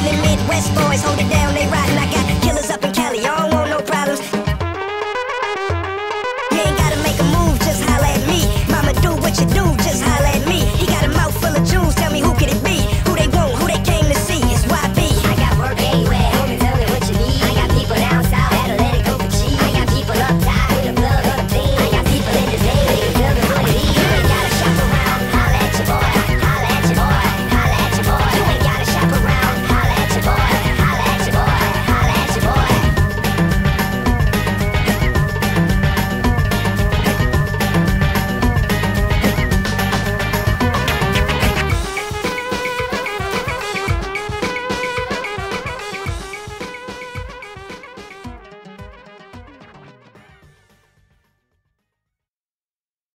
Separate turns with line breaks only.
living Midwest boys holding